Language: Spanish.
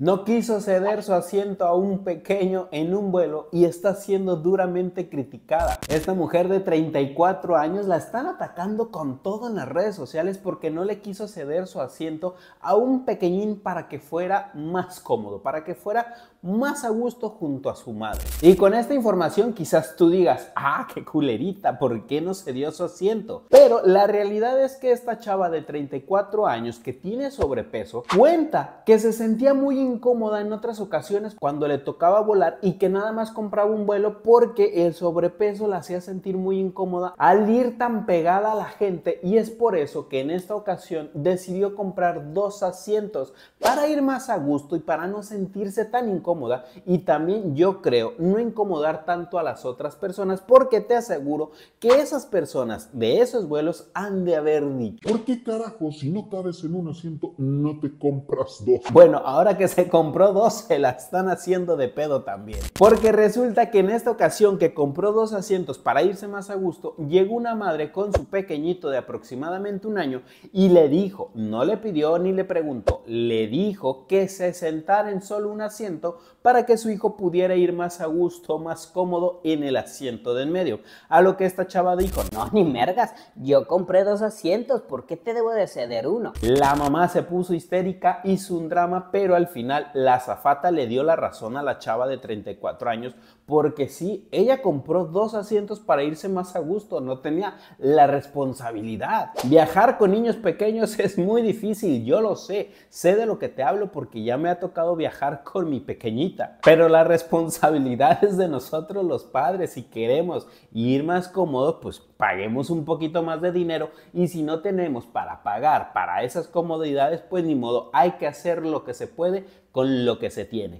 No quiso ceder su asiento a un pequeño en un vuelo y está siendo duramente criticada. Esta mujer de 34 años la están atacando con todo en las redes sociales porque no le quiso ceder su asiento a un pequeñín para que fuera más cómodo, para que fuera más a gusto junto a su madre. Y con esta información quizás tú digas, ah, qué culerita, ¿por qué no cedió su asiento? Pero la realidad es que esta chava de 34 años que tiene sobrepeso cuenta que se sentía muy incómoda en otras ocasiones cuando le tocaba volar y que nada más compraba un vuelo porque el sobrepeso la hacía sentir muy incómoda al ir tan pegada a la gente y es por eso que en esta ocasión decidió comprar dos asientos para ir más a gusto y para no sentirse tan incómoda y también yo creo no incomodar tanto a las otras personas porque te aseguro que esas personas de esos vuelos han de haber dicho ¿Por qué carajo si no cabes en un asiento no te compras dos? Bueno, ahora que se compró dos, se la están haciendo de pedo también. Porque resulta que en esta ocasión que compró dos asientos para irse más a gusto, llegó una madre con su pequeñito de aproximadamente un año y le dijo, no le pidió ni le preguntó, le dijo que se sentara en solo un asiento para que su hijo pudiera ir más a gusto, más cómodo en el asiento del medio. A lo que esta chava dijo, no, ni mergas, yo compré dos asientos, ¿por qué te debo de ceder uno? La mamá se puso histérica, hizo un drama, pero al la azafata le dio la razón a la chava de 34 años porque sí, ella compró dos asientos para irse más a gusto, no tenía la responsabilidad. Viajar con niños pequeños es muy difícil, yo lo sé, sé de lo que te hablo porque ya me ha tocado viajar con mi pequeñita, pero la responsabilidad es de nosotros los padres, si queremos ir más cómodos, pues paguemos un poquito más de dinero y si no tenemos para pagar para esas comodidades, pues ni modo, hay que hacer lo que se puede con lo que se tiene.